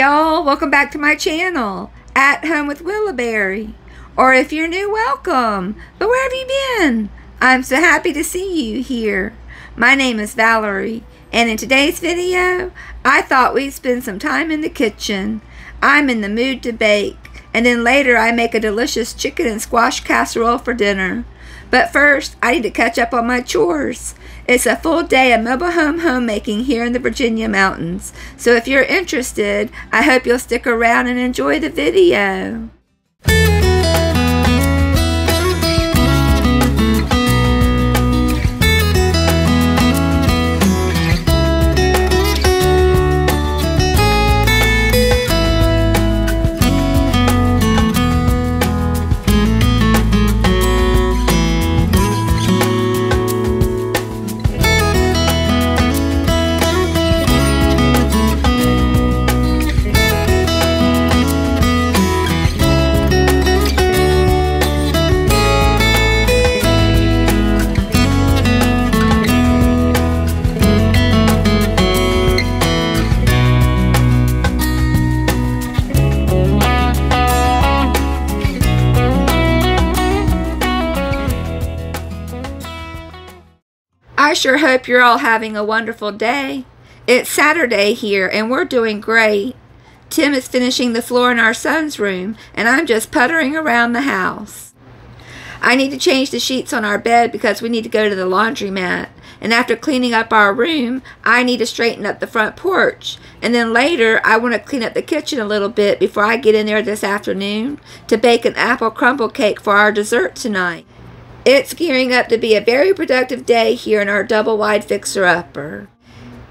Y'all, welcome back to my channel, At Home with Willow Berry. Or if you're new, welcome. But where have you been? I'm so happy to see you here. My name is Valerie, and in today's video, I thought we'd spend some time in the kitchen. I'm in the mood to bake, and then later I make a delicious chicken and squash casserole for dinner. But first, I need to catch up on my chores. It's a full day of mobile home homemaking here in the Virginia mountains. So if you're interested, I hope you'll stick around and enjoy the video. I sure hope you're all having a wonderful day. It's Saturday here and we're doing great. Tim is finishing the floor in our son's room and I'm just puttering around the house. I need to change the sheets on our bed because we need to go to the laundromat. And after cleaning up our room, I need to straighten up the front porch. And then later, I want to clean up the kitchen a little bit before I get in there this afternoon to bake an apple crumble cake for our dessert tonight. It's gearing up to be a very productive day here in our double wide fixer upper.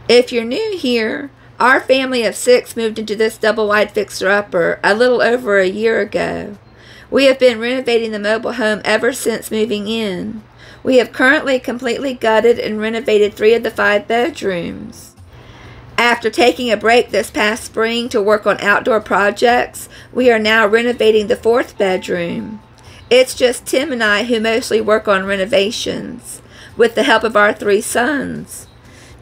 If you're new here, our family of six moved into this double wide fixer upper a little over a year ago. We have been renovating the mobile home ever since moving in. We have currently completely gutted and renovated three of the five bedrooms. After taking a break this past spring to work on outdoor projects, we are now renovating the fourth bedroom. It's just Tim and I who mostly work on renovations, with the help of our three sons.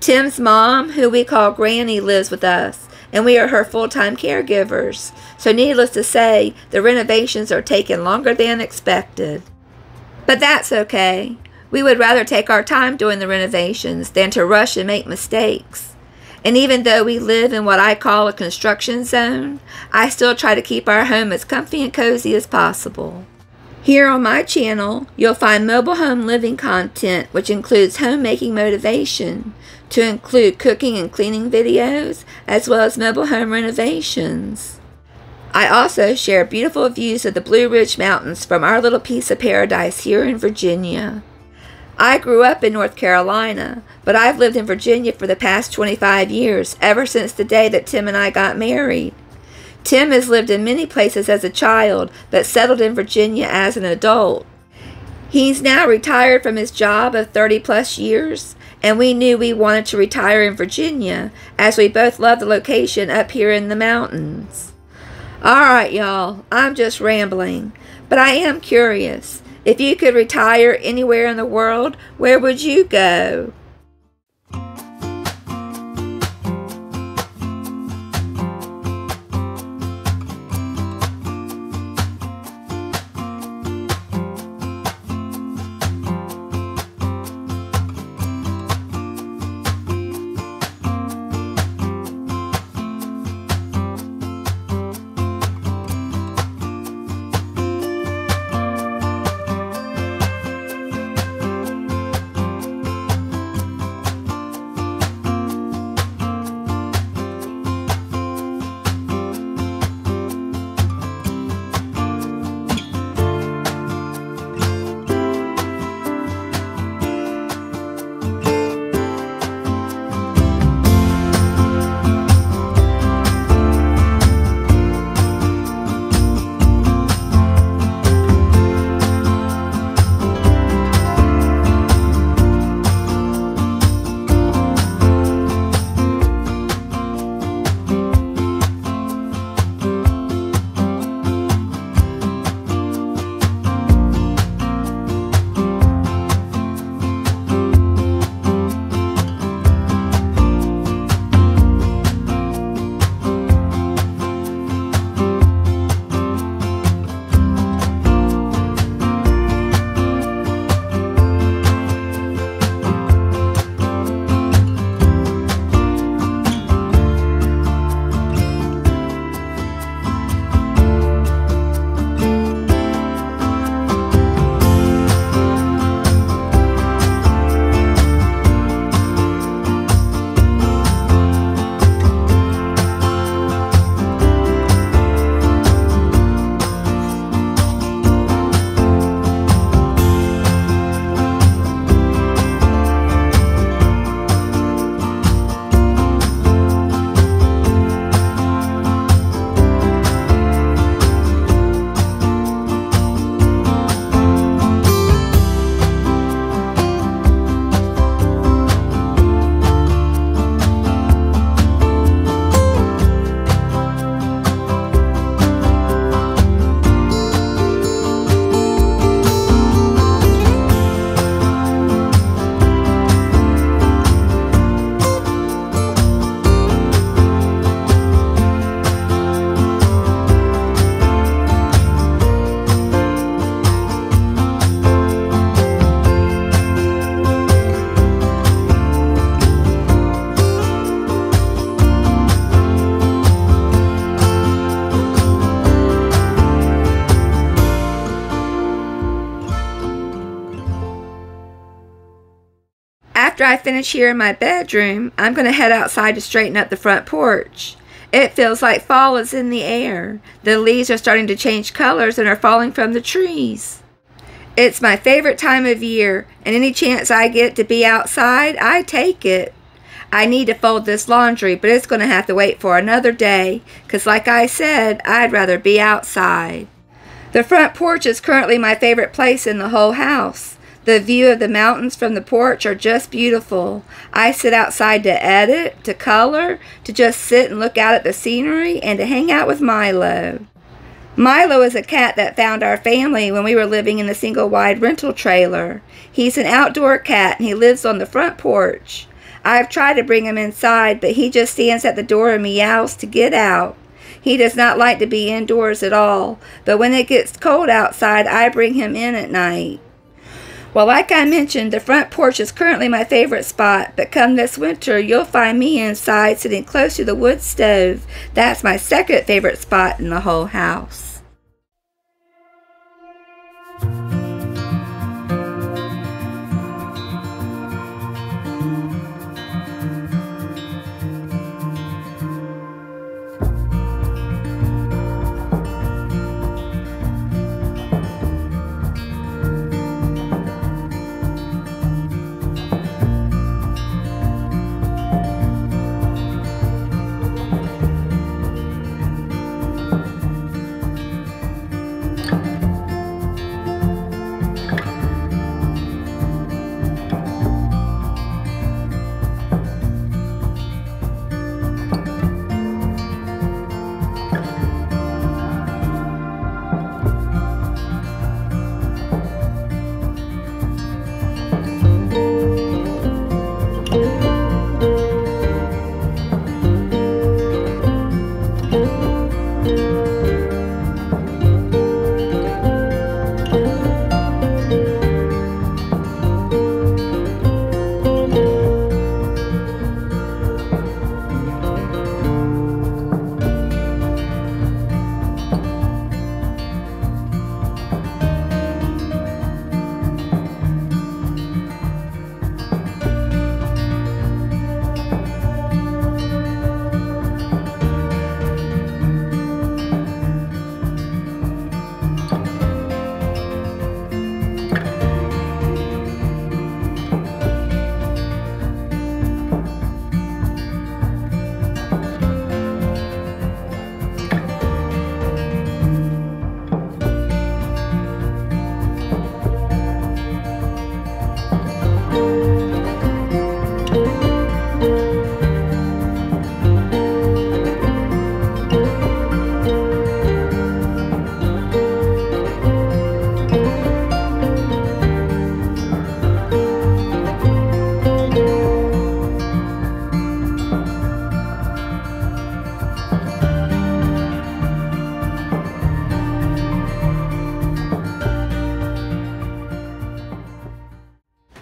Tim's mom, who we call Granny, lives with us, and we are her full-time caregivers. So needless to say, the renovations are taking longer than expected. But that's okay. We would rather take our time doing the renovations than to rush and make mistakes. And even though we live in what I call a construction zone, I still try to keep our home as comfy and cozy as possible. Here on my channel, you'll find mobile home living content, which includes homemaking motivation, to include cooking and cleaning videos, as well as mobile home renovations. I also share beautiful views of the Blue Ridge Mountains from our little piece of paradise here in Virginia. I grew up in North Carolina, but I've lived in Virginia for the past 25 years, ever since the day that Tim and I got married. Tim has lived in many places as a child, but settled in Virginia as an adult. He's now retired from his job of 30 plus years, and we knew we wanted to retire in Virginia as we both love the location up here in the mountains. Alright, y'all, I'm just rambling, but I am curious. If you could retire anywhere in the world, where would you go? I finish here in my bedroom, I'm going to head outside to straighten up the front porch. It feels like fall is in the air. The leaves are starting to change colors and are falling from the trees. It's my favorite time of year, and any chance I get to be outside, I take it. I need to fold this laundry, but it's going to have to wait for another day, because like I said, I'd rather be outside. The front porch is currently my favorite place in the whole house. The view of the mountains from the porch are just beautiful. I sit outside to edit, to color, to just sit and look out at the scenery, and to hang out with Milo. Milo is a cat that found our family when we were living in the single wide rental trailer. He's an outdoor cat and he lives on the front porch. I've tried to bring him inside, but he just stands at the door and meows to get out. He does not like to be indoors at all, but when it gets cold outside, I bring him in at night. Well, like I mentioned, the front porch is currently my favorite spot, but come this winter, you'll find me inside sitting close to the wood stove. That's my second favorite spot in the whole house.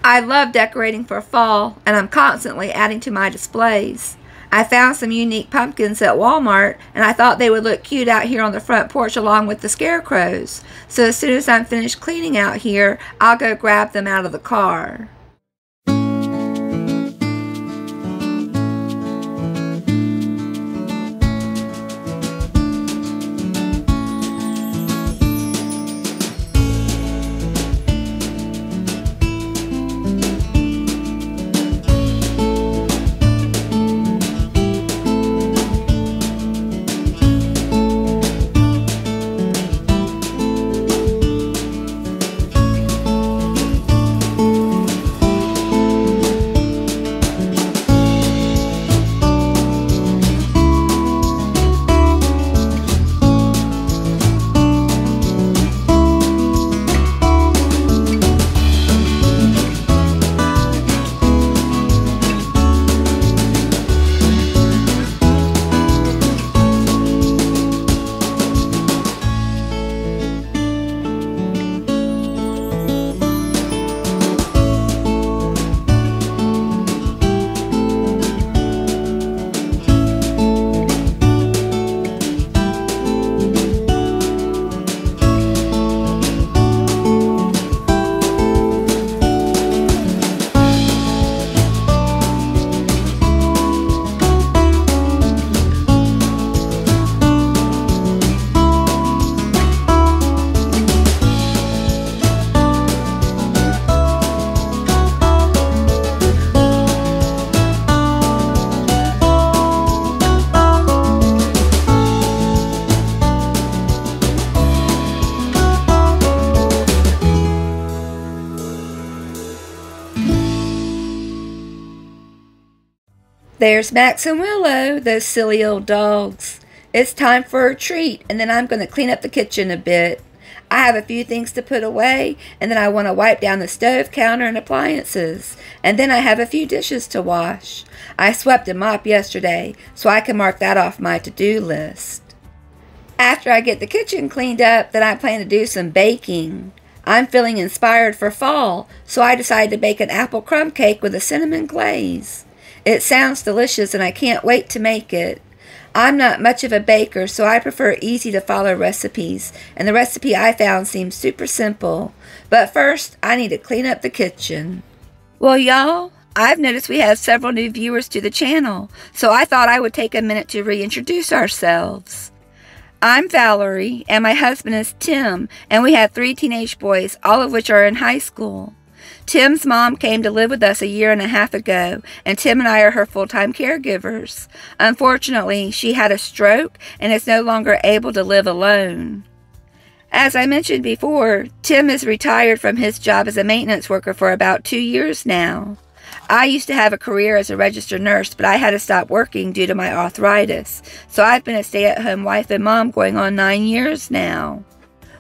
I love decorating for fall, and I'm constantly adding to my displays. I found some unique pumpkins at Walmart, and I thought they would look cute out here on the front porch along with the scarecrows. So as soon as I'm finished cleaning out here, I'll go grab them out of the car. There's Max and Willow, those silly old dogs. It's time for a treat, and then I'm going to clean up the kitchen a bit. I have a few things to put away, and then I want to wipe down the stove, counter, and appliances. And then I have a few dishes to wash. I swept and mopped yesterday, so I can mark that off my to-do list. After I get the kitchen cleaned up, then I plan to do some baking. I'm feeling inspired for fall, so I decided to bake an apple crumb cake with a cinnamon glaze. It sounds delicious and I can't wait to make it. I'm not much of a baker, so I prefer easy to follow recipes, and the recipe I found seems super simple. But first, I need to clean up the kitchen. Well, y'all, I've noticed we have several new viewers to the channel, so I thought I would take a minute to reintroduce ourselves. I'm Valerie, and my husband is Tim, and we have three teenage boys, all of which are in high school. Tim's mom came to live with us a year and a half ago, and Tim and I are her full time caregivers. Unfortunately, she had a stroke and is no longer able to live alone. As I mentioned before, Tim is retired from his job as a maintenance worker for about two years now. I used to have a career as a registered nurse, but I had to stop working due to my arthritis, so I've been a stay at home wife and mom going on nine years now.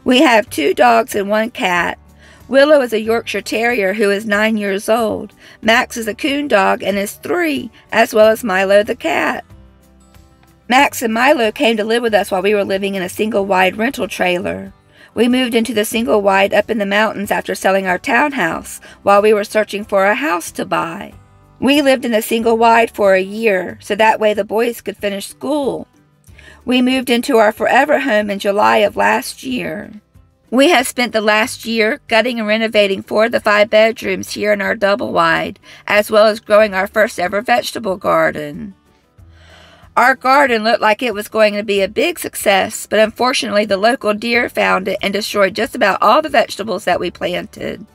We have two dogs and one cat, Willow is a Yorkshire Terrier who is nine years old. Max is a coon dog and is three, as well as Milo the cat. Max and Milo came to live with us while we were living in a single wide rental trailer. We moved into the single wide up in the mountains after selling our townhouse while we were searching for a house to buy. We lived in the single wide for a year, so that way the boys could finish school. We moved into our forever home in July of last year. We have spent the last year gutting and renovating four of the five bedrooms here in our double wide, as well as growing our first ever vegetable garden. Our garden looked like it was going to be a big success, but unfortunately the local deer found it and destroyed just about all the vegetables that we planted.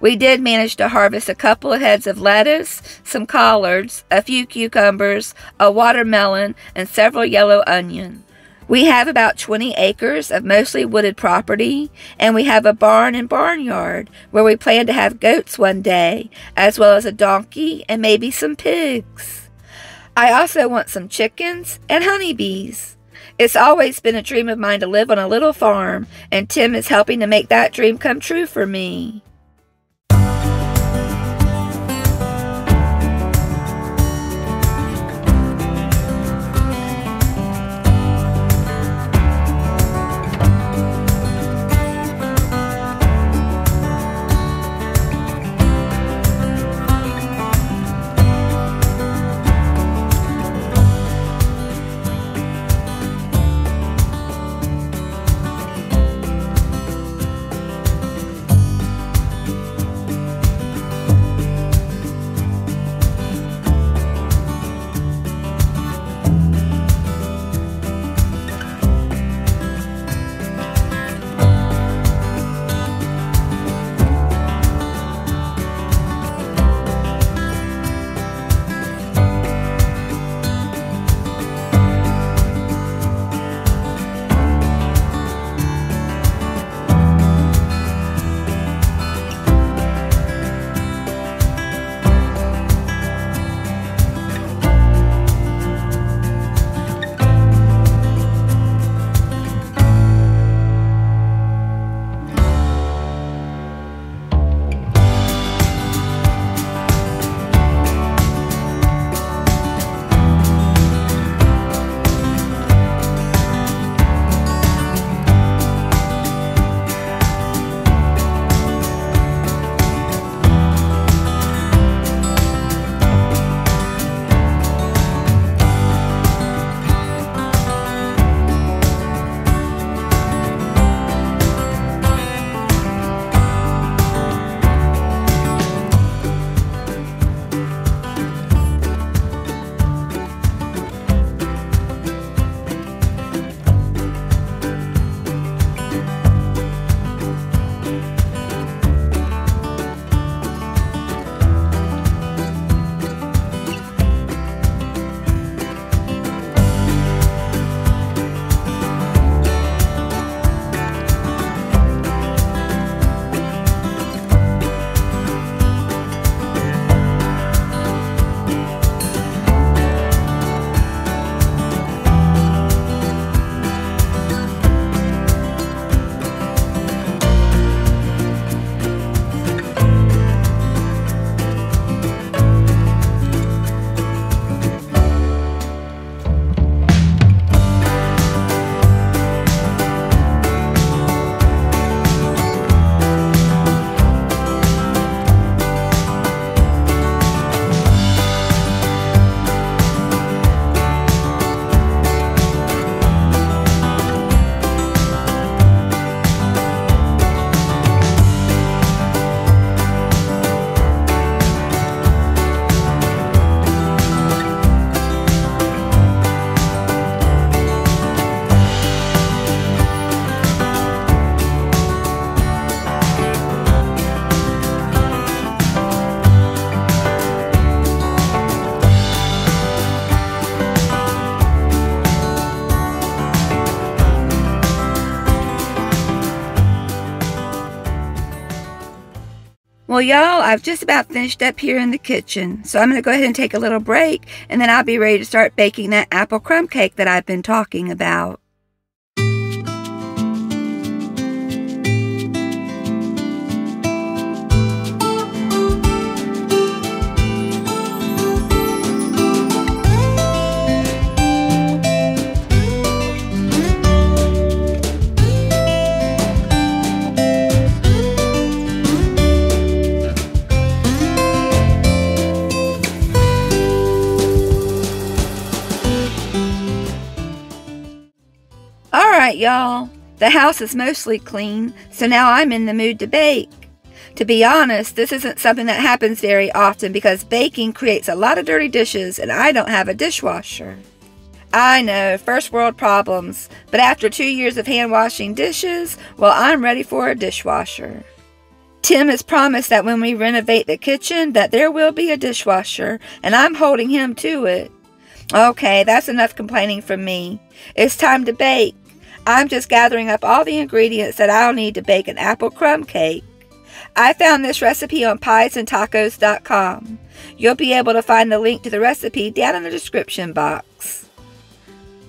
We did manage to harvest a couple of heads of lettuce, some collards, a few cucumbers, a watermelon, and several yellow onions. We have about 20 acres of mostly wooded property, and we have a barn and barnyard where we plan to have goats one day, as well as a donkey and maybe some pigs. I also want some chickens and honeybees. It's always been a dream of mine to live on a little farm, and Tim is helping to make that dream come true for me. Well, y'all, I've just about finished up here in the kitchen, so I'm going to go ahead and take a little break, and then I'll be ready to start baking that apple crumb cake that I've been talking about. Alright, y'all. The house is mostly clean, so now I'm in the mood to bake. To be honest, this isn't something that happens very often because baking creates a lot of dirty dishes and I don't have a dishwasher. I know, first world problems, but after two years of hand washing dishes, well, I'm ready for a dishwasher. Tim has promised that when we renovate the kitchen that there will be a dishwasher, and I'm holding him to it. Okay, that's enough complaining from me. It's time to bake. I'm just gathering up all the ingredients that I'll need to bake an apple crumb cake. I found this recipe on piesandtacos.com. You'll be able to find the link to the recipe down in the description box.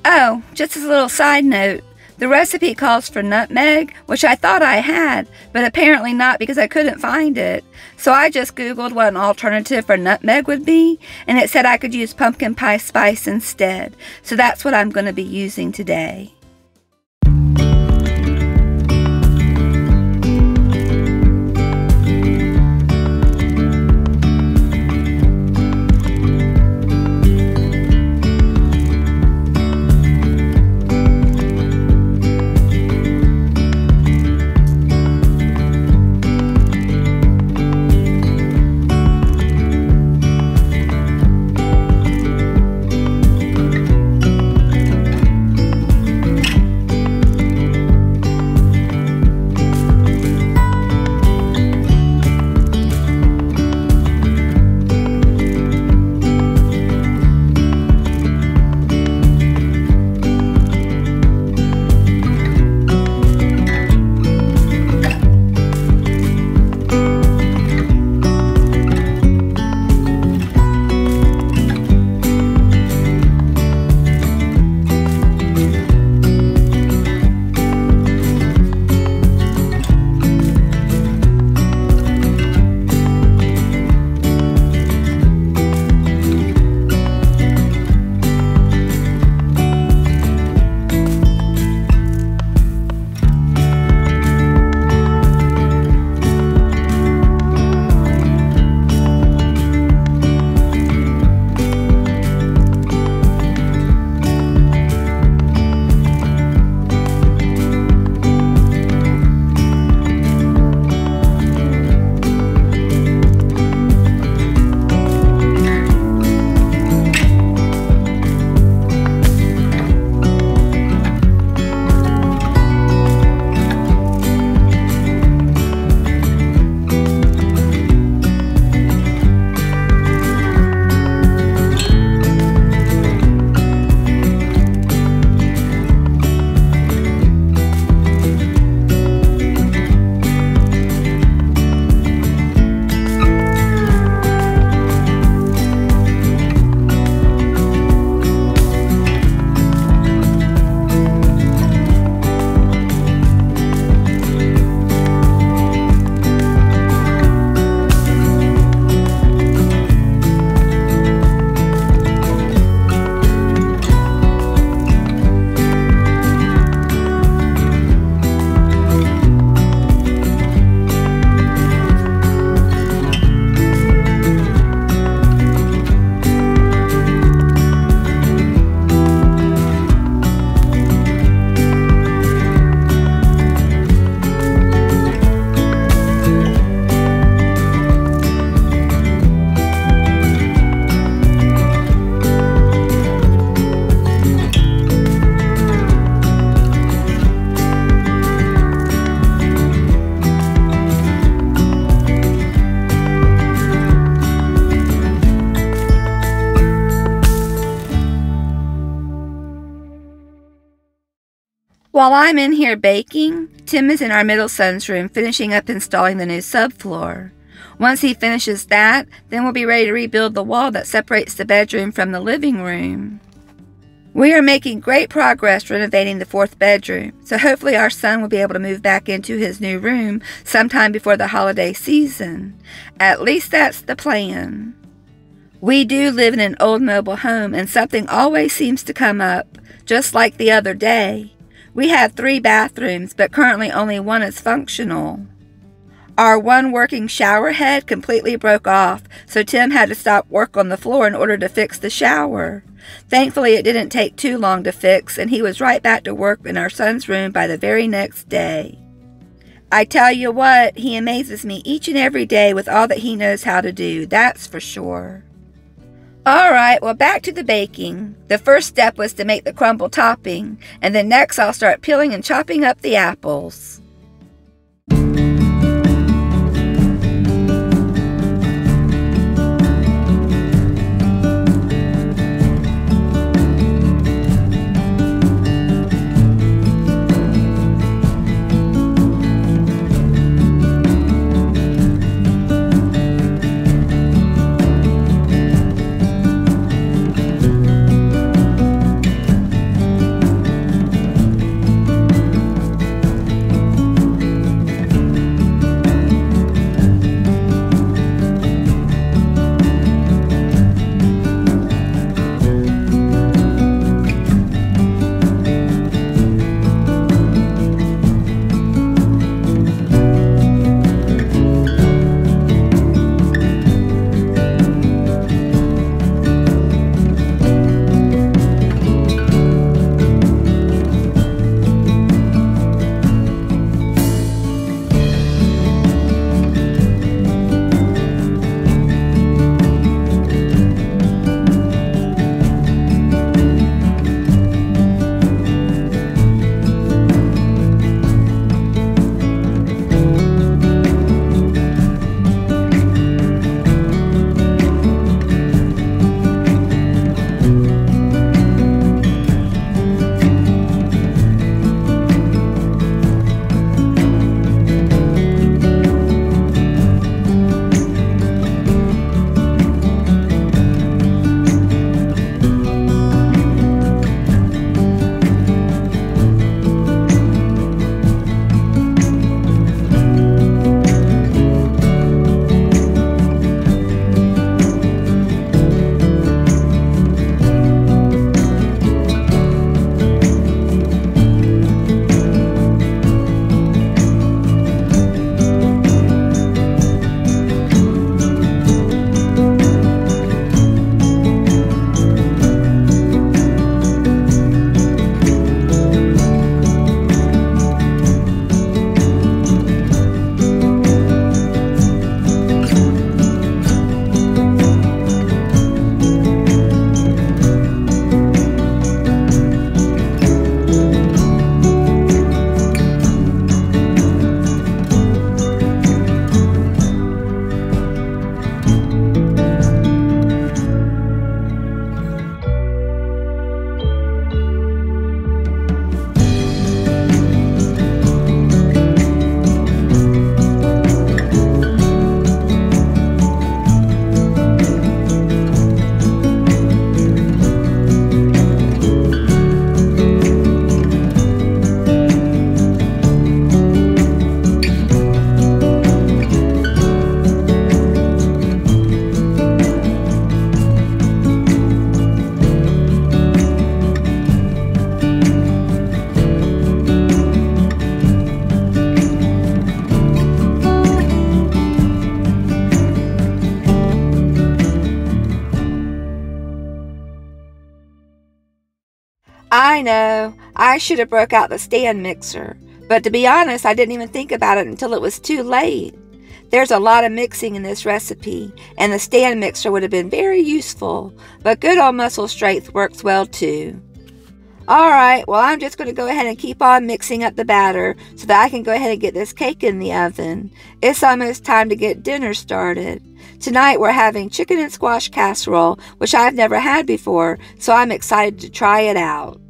Oh, just as a little side note, the recipe calls for nutmeg, which I thought I had, but apparently not because I couldn't find it. So I just googled what an alternative for nutmeg would be, and it said I could use pumpkin pie spice instead. So that's what I'm going to be using today. While I'm in here baking, Tim is in our middle son's room finishing up installing the new subfloor. Once he finishes that, then we'll be ready to rebuild the wall that separates the bedroom from the living room. We are making great progress renovating the fourth bedroom, so hopefully our son will be able to move back into his new room sometime before the holiday season. At least that's the plan. We do live in an old mobile home, and something always seems to come up, just like the other day. We have three bathrooms, but currently only one is functional. Our one working shower head completely broke off, so Tim had to stop work on the floor in order to fix the shower. Thankfully, it didn't take too long to fix, and he was right back to work in our son's room by the very next day. I tell you what, he amazes me each and every day with all that he knows how to do, that's for sure. All right, well, back to the baking. The first step was to make the crumble topping, and then next I'll start peeling and chopping up the apples. I know, I should have broke out the stand mixer, but to be honest, I didn't even think about it until it was too late. There's a lot of mixing in this recipe, and the stand mixer would have been very useful, but good old muscle strength works well too. Alright, well I'm just going to go ahead and keep on mixing up the batter so that I can go ahead and get this cake in the oven. It's almost time to get dinner started. Tonight we're having chicken and squash casserole, which I've never had before, so I'm excited to try it out.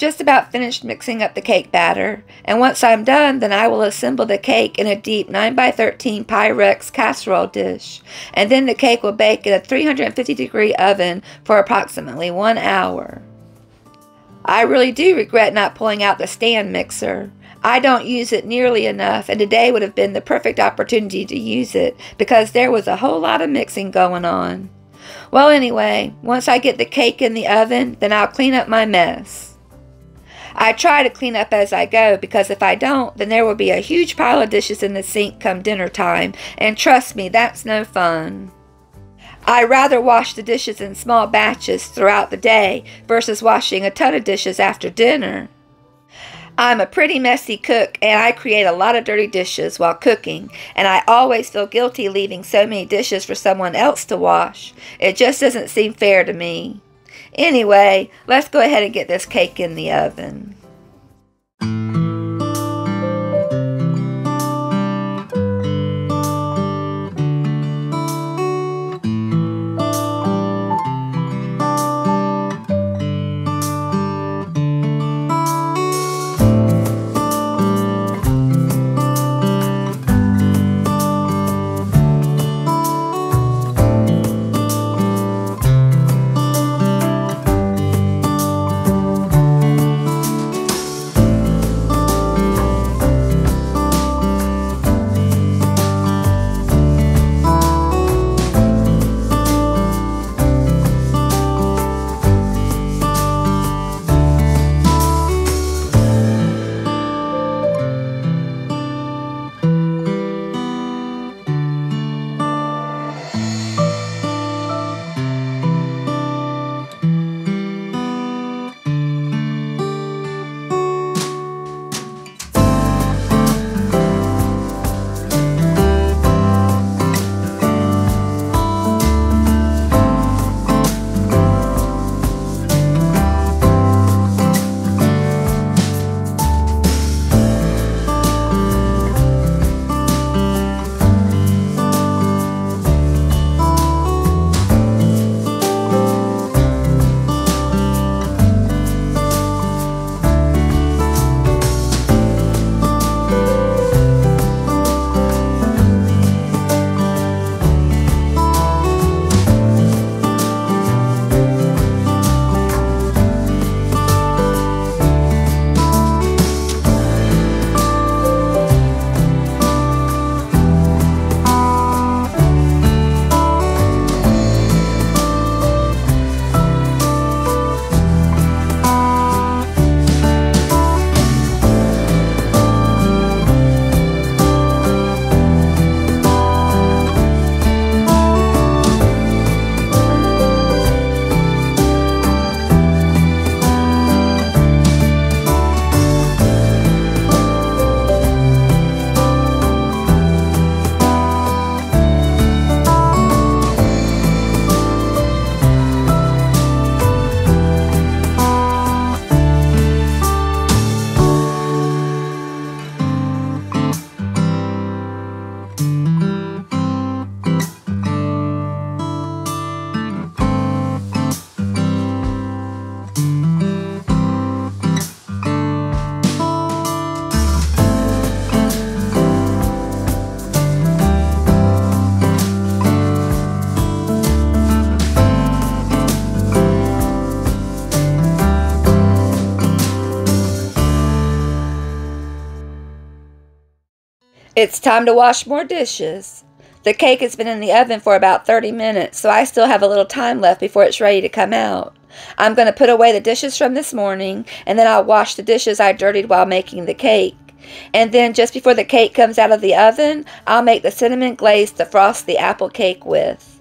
Just about finished mixing up the cake batter, and once I'm done, then I will assemble the cake in a deep 9x13 Pyrex casserole dish, and then the cake will bake in a 350 degree oven for approximately one hour. I really do regret not pulling out the stand mixer. I don't use it nearly enough, and today would have been the perfect opportunity to use it because there was a whole lot of mixing going on. Well, anyway, once I get the cake in the oven, then I'll clean up my mess. I try to clean up as I go because if I don't, then there will be a huge pile of dishes in the sink come dinner time, and trust me, that's no fun. I rather wash the dishes in small batches throughout the day versus washing a ton of dishes after dinner. I'm a pretty messy cook and I create a lot of dirty dishes while cooking, and I always feel guilty leaving so many dishes for someone else to wash. It just doesn't seem fair to me. Anyway, let's go ahead and get this cake in the oven. It's time to wash more dishes. The cake has been in the oven for about 30 minutes, so I still have a little time left before it's ready to come out. I'm going to put away the dishes from this morning, and then I'll wash the dishes I dirtied while making the cake. And then just before the cake comes out of the oven, I'll make the cinnamon glaze to frost the apple cake with.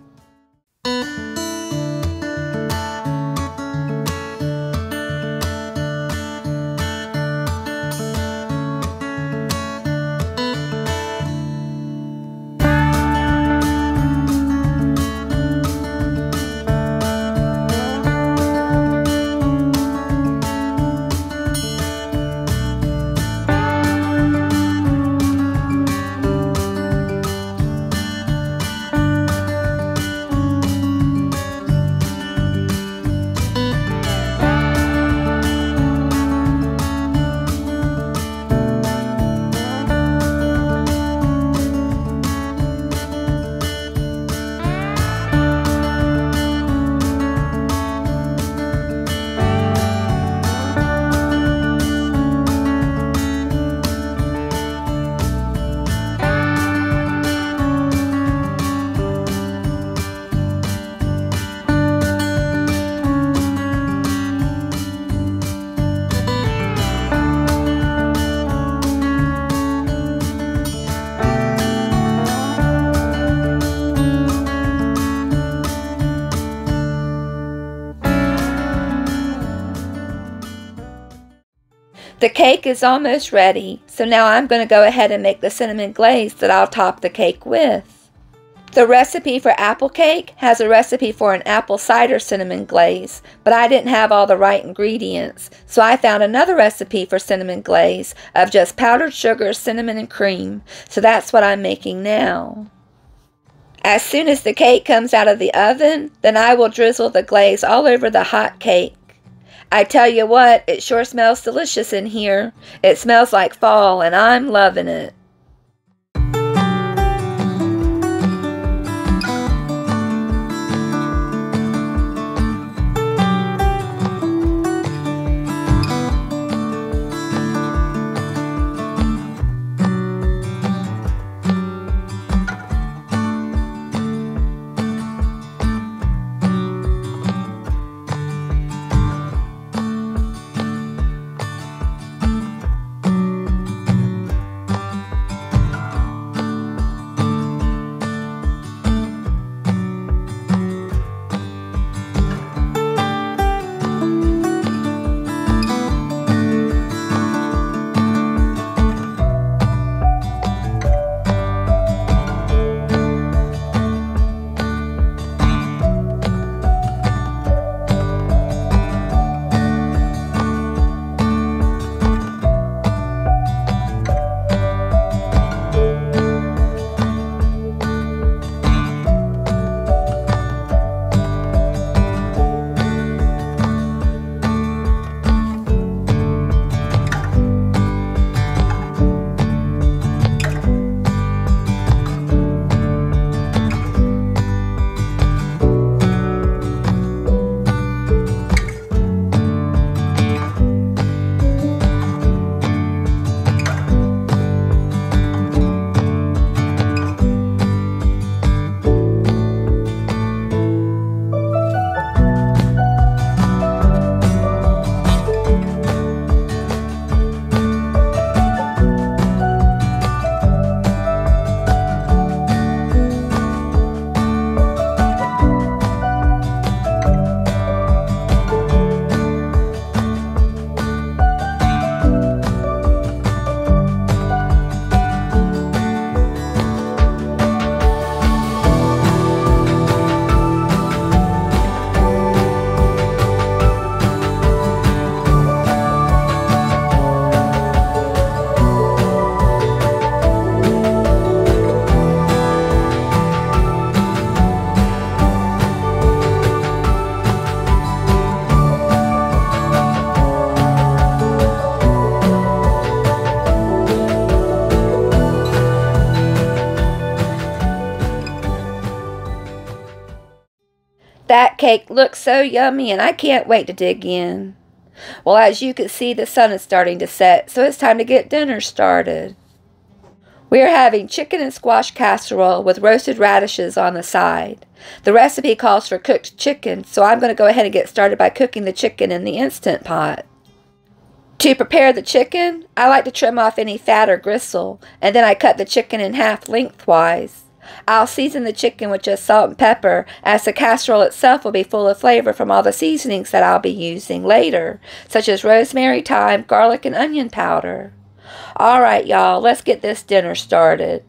Cake is almost ready, so now I'm going to go ahead and make the cinnamon glaze that I'll top the cake with. The recipe for apple cake has a recipe for an apple cider cinnamon glaze, but I didn't have all the right ingredients, so I found another recipe for cinnamon glaze of just powdered sugar, cinnamon, and cream, so that's what I'm making now. As soon as the cake comes out of the oven, then I will drizzle the glaze all over the hot cake. I tell you what, it sure smells delicious in here. It smells like fall, and I'm loving it. Cake looks so yummy and I can't wait to dig in. Well, as you can see, the sun is starting to set, so it's time to get dinner started. We are having chicken and squash casserole with roasted radishes on the side. The recipe calls for cooked chicken, so I'm going to go ahead and get started by cooking the chicken in the Instant Pot. To prepare the chicken, I like to trim off any fat or gristle, and then I cut the chicken in half lengthwise. I'll season the chicken with just salt and pepper, as the casserole itself will be full of flavor from all the seasonings that I'll be using later, such as rosemary, thyme, garlic, and onion powder. All right, y'all, let's get this dinner started.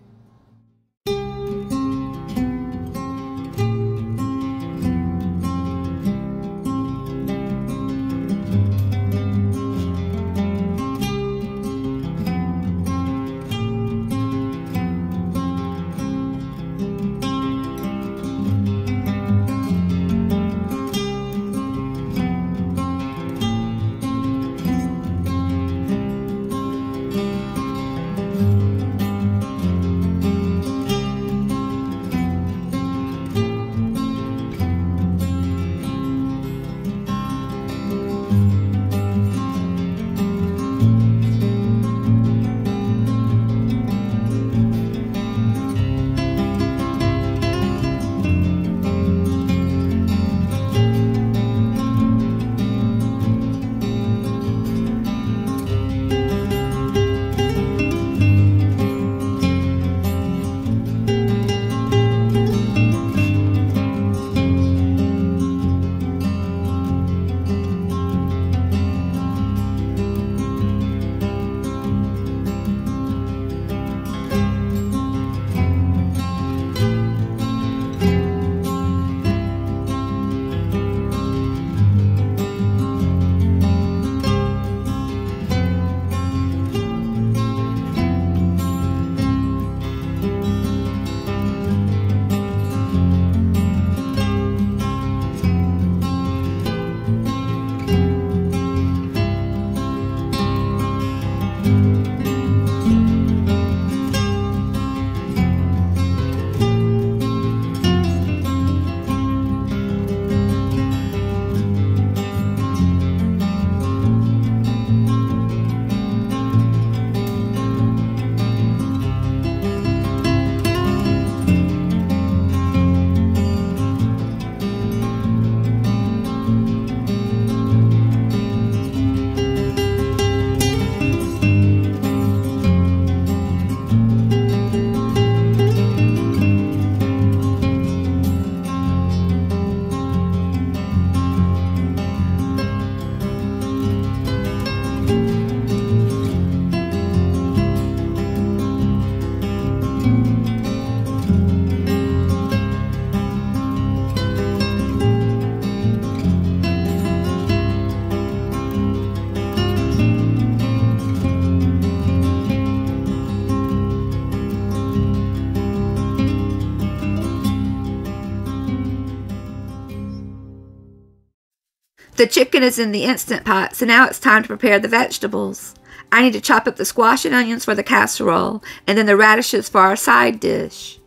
Chicken is in the Instant Pot, so now it's time to prepare the vegetables. I need to chop up the squash and onions for the casserole, and then the radishes for our side dish.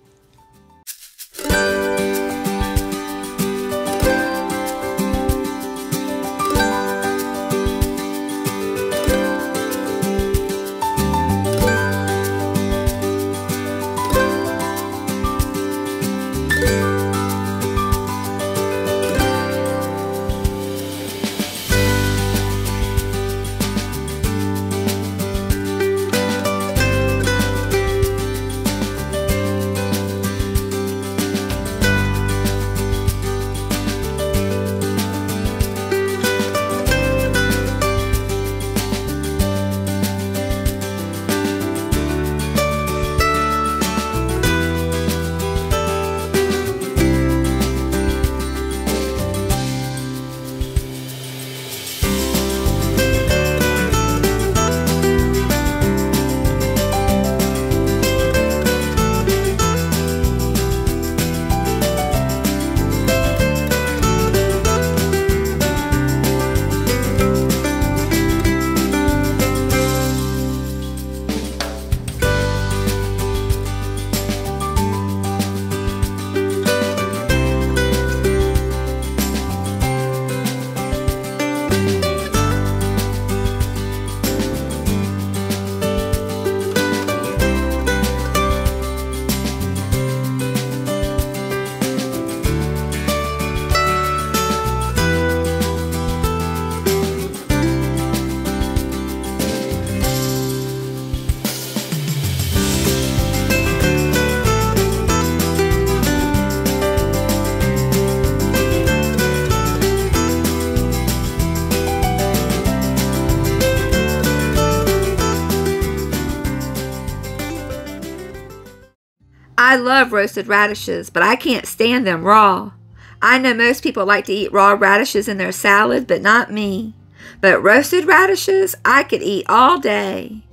Love roasted radishes, but I can't stand them raw. I know most people like to eat raw radishes in their salad, but not me. But roasted radishes, I could eat all day.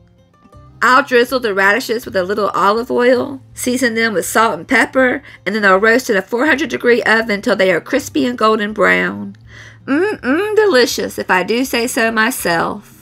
I'll drizzle the radishes with a little olive oil, season them with salt and pepper, and then I'll roast in a 400 degree oven until they are crispy and golden brown. Mmm, delicious if I do say so myself.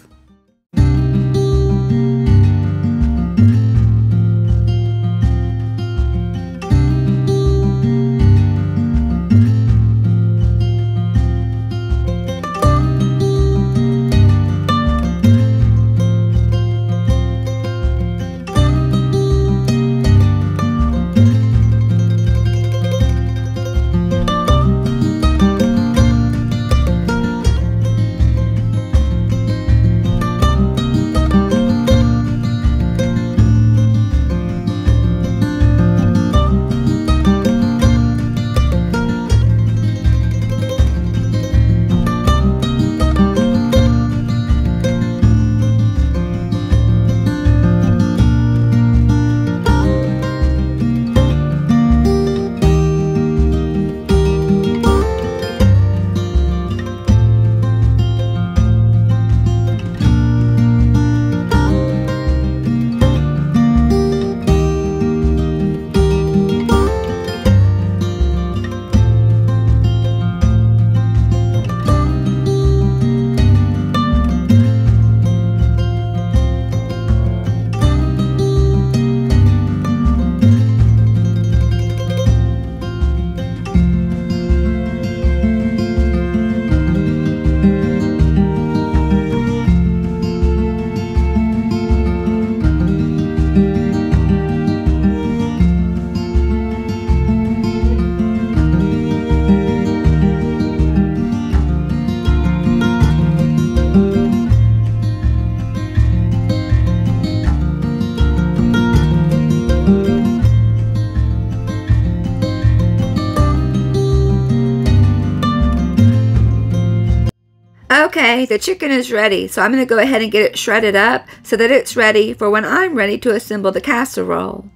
Okay, the chicken is ready, so I'm going to go ahead and get it shredded up so that it's ready for when I'm ready to assemble the casserole.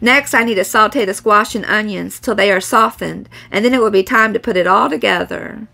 Next, I need to saute the squash and onions till they are softened, and then it will be time to put it all together.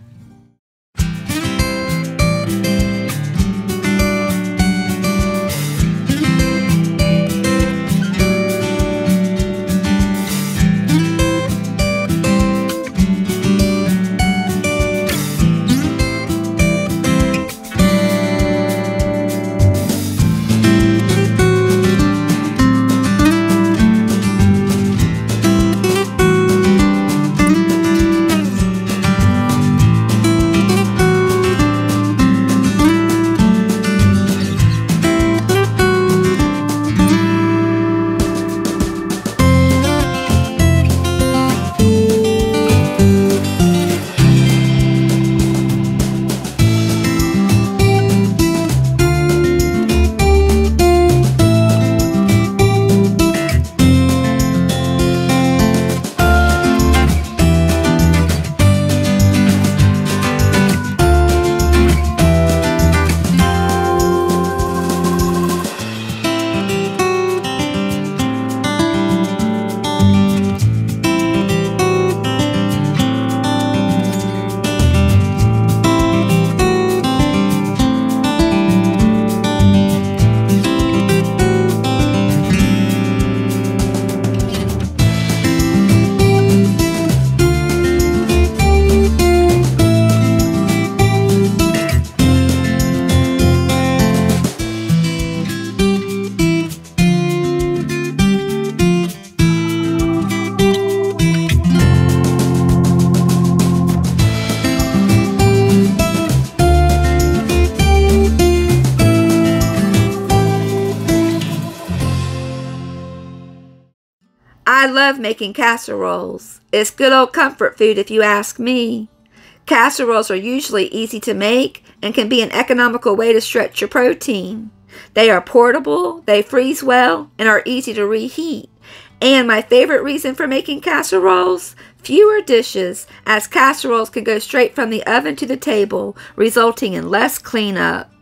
Making casseroles. It's good old comfort food if you ask me. Casseroles are usually easy to make and can be an economical way to stretch your protein. They are portable, they freeze well, and are easy to reheat. And my favorite reason for making casseroles? Fewer dishes, as casseroles can go straight from the oven to the table, resulting in less cleanup.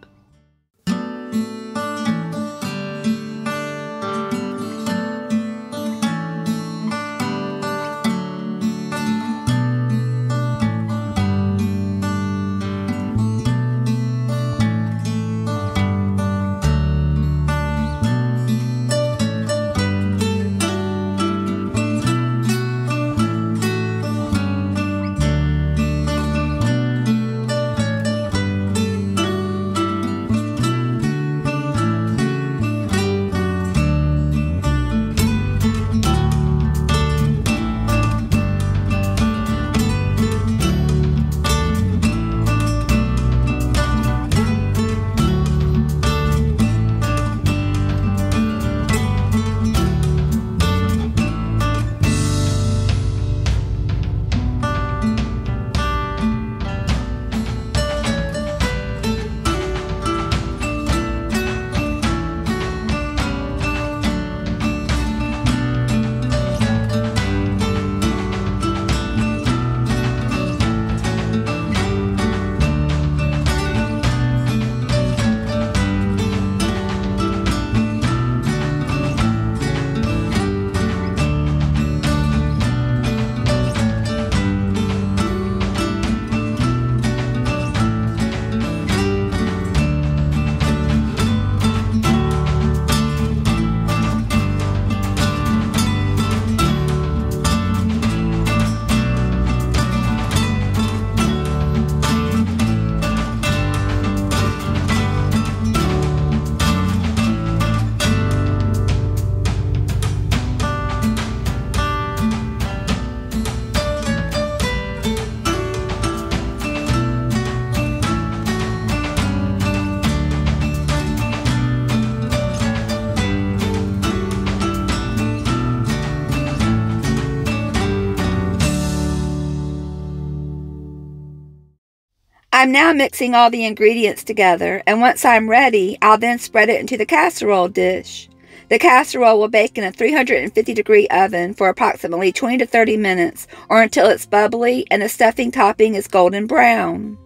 I'm now mixing all the ingredients together, and once I'm ready, I'll then spread it into the casserole dish. The casserole will bake in a 350 degree oven for approximately 20 to 30 minutes, or until it's bubbly and the stuffing topping is golden brown.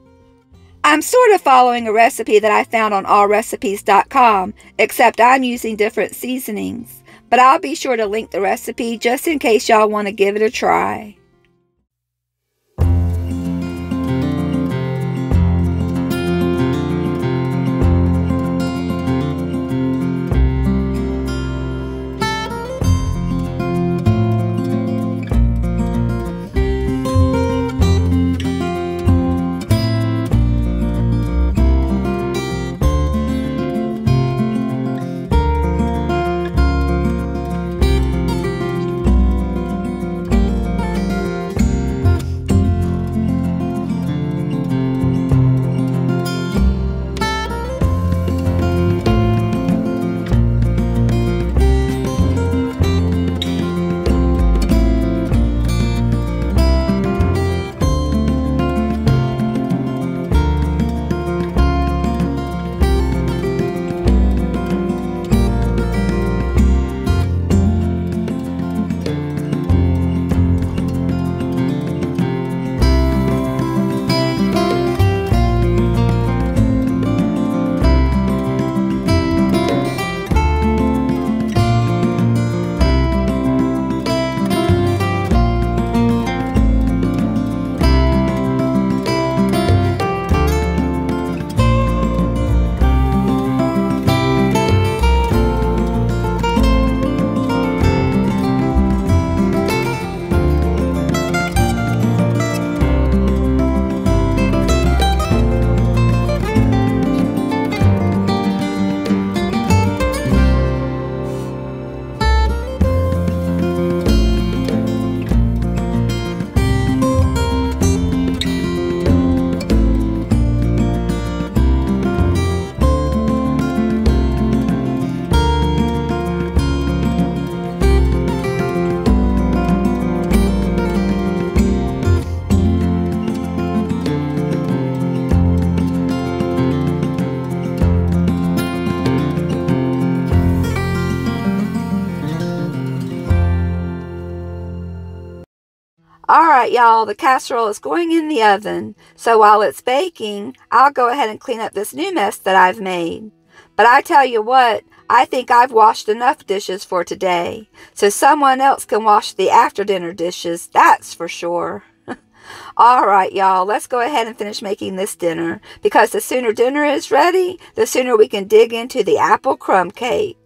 I'm sort of following a recipe that I found on allrecipes.com, except I'm using different seasonings. But I'll be sure to link the recipe just in case y'all want to give it a try. Y'all, the casserole is going in the oven. So while it's baking, I'll go ahead and clean up this new mess that I've made. But I tell you what, I think I've washed enough dishes for today. So someone else can wash the after dinner dishes, that's for sure. All right, y'all, let's go ahead and finish making this dinner because the sooner dinner is ready, the sooner we can dig into the apple crumb cake.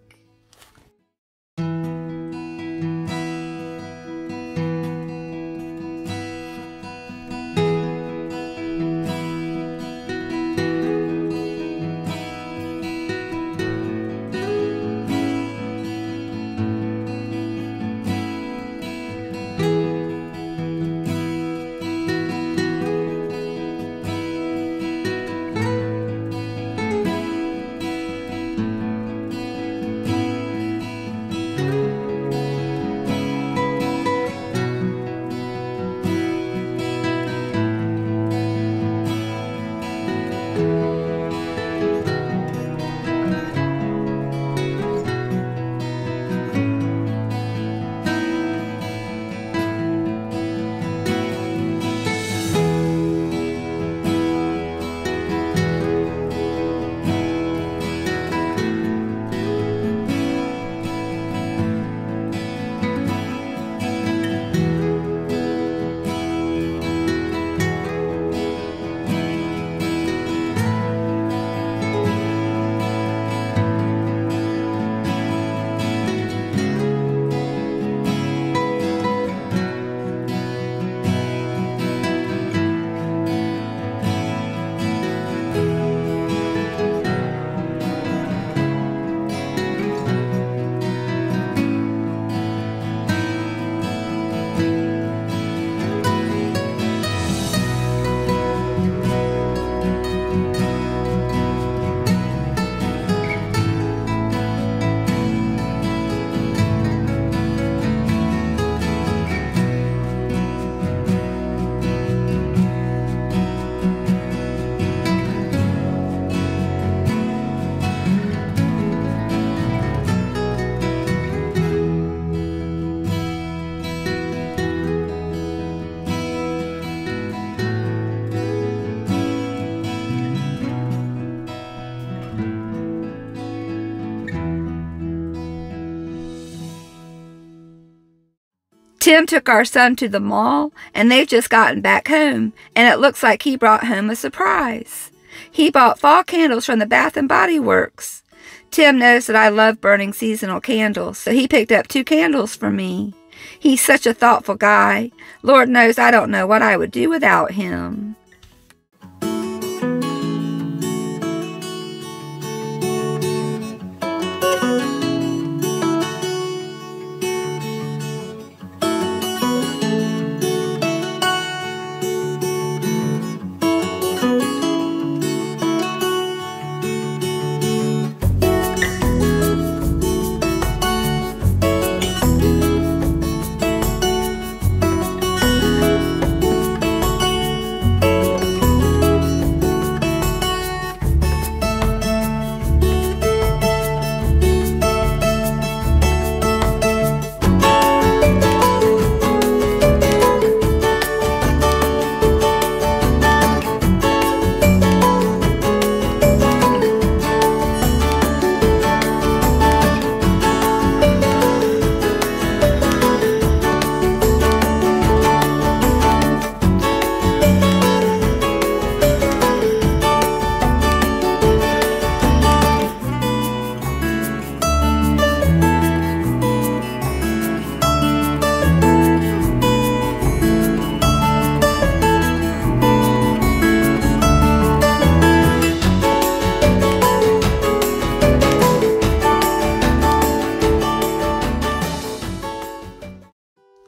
Tim took our son to the mall, and they've just gotten back home, and it looks like he brought home a surprise. He bought fall candles from the Bath and Body Works. Tim knows that I love burning seasonal candles, so he picked up two candles for me. He's such a thoughtful guy. Lord knows I don't know what I would do without him.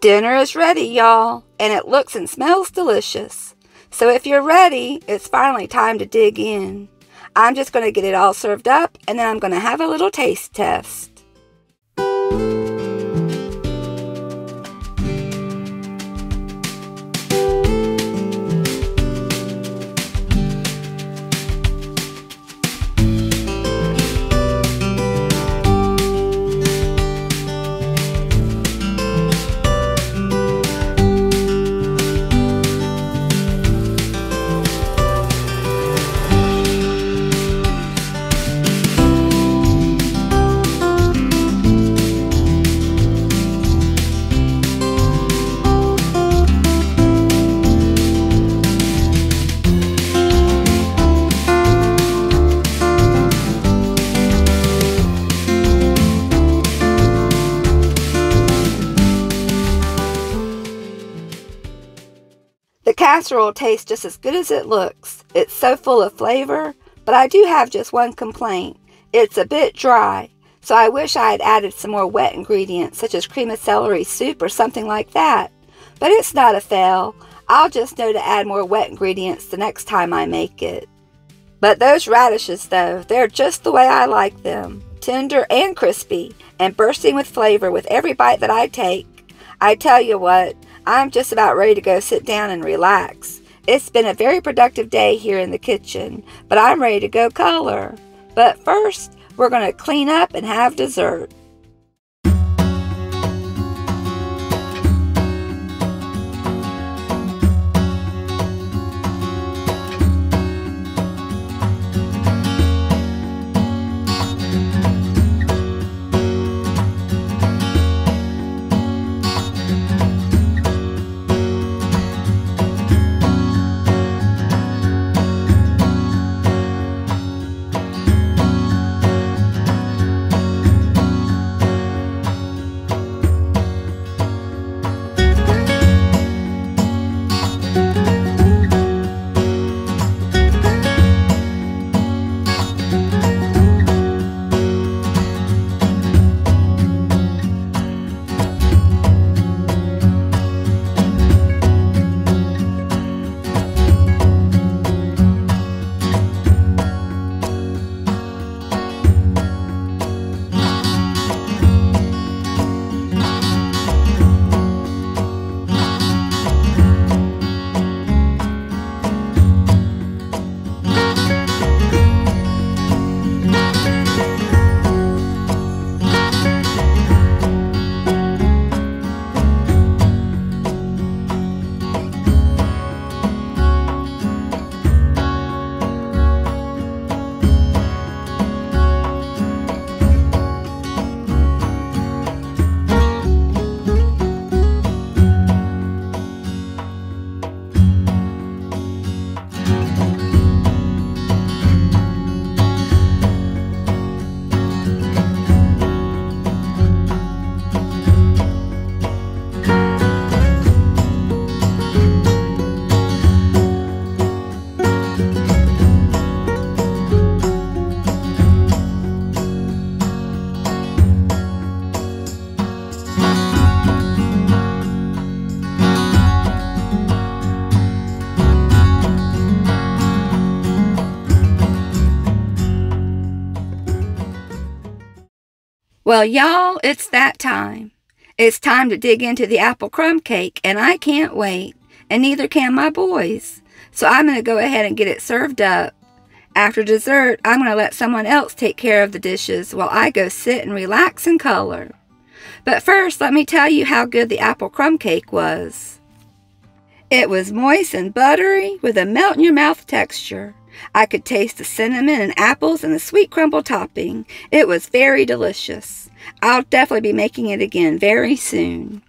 Dinner is ready, y'all, and it looks and smells delicious. So if you're ready, it's finally time to dig in. I'm just going to get it all served up, and then I'm going to have a little taste test. Casserole tastes just as good as it looks. It's so full of flavor, but I do have just one complaint. It's a bit dry, so I wish I had added some more wet ingredients such as cream of celery soup or something like that. But it's not a fail. I'll just know to add more wet ingredients the next time I make it. But those radishes, though, they're just the way I like them. Tender and crispy, and bursting with flavor with every bite that I take. I tell you what, I'm just about ready to go sit down and relax. It's been a very productive day here in the kitchen, but I'm ready to go color. But first, we're going to clean up and have dessert. Well, y'all, it's that time. It's time to dig into the apple crumb cake, and I can't wait, and neither can my boys. So I'm going to go ahead and get it served up. After dessert, I'm going to let someone else take care of the dishes while I go sit and relax and color. But first, let me tell you how good the apple crumb cake was. It was moist and buttery with a melt in your mouth texture. I could taste the cinnamon and apples and the sweet crumble topping. It was very delicious. I'll definitely be making it again very soon.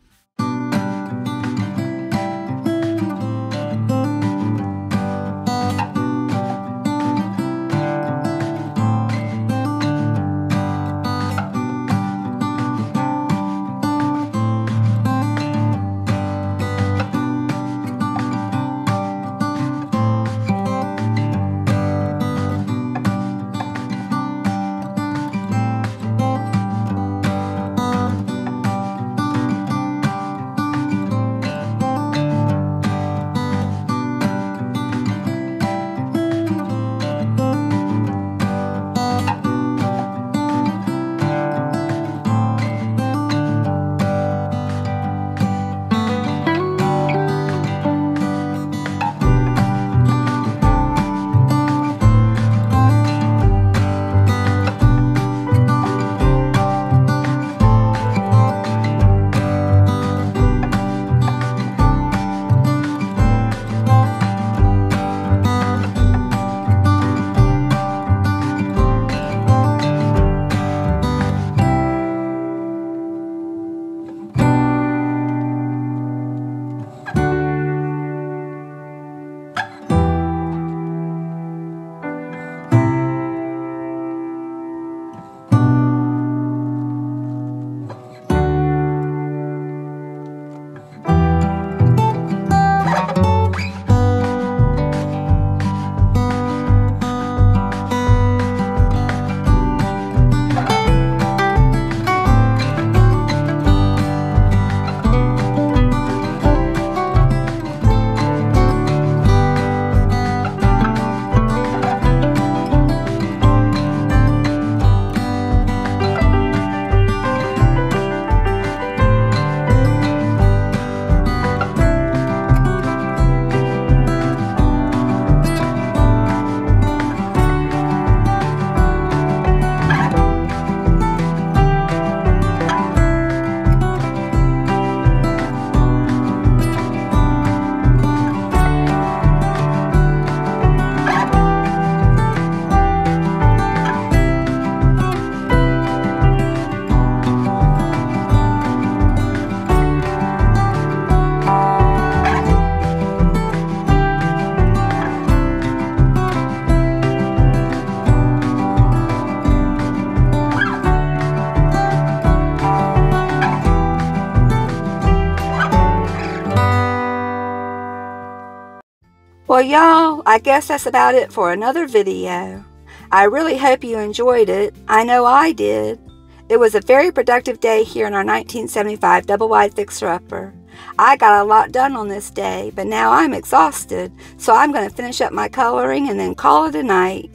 Well, y'all, I guess that's about it for another video. I really hope you enjoyed it. I know I did. It was a very productive day here in our 1975 double wide fixer-upper. I got a lot done on this day, but now I'm exhausted, so I'm going to finish up my coloring and then call it a night.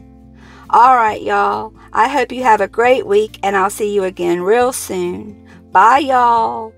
Alright, y'all. I hope you have a great week, and I'll see you again real soon. Bye, y'all.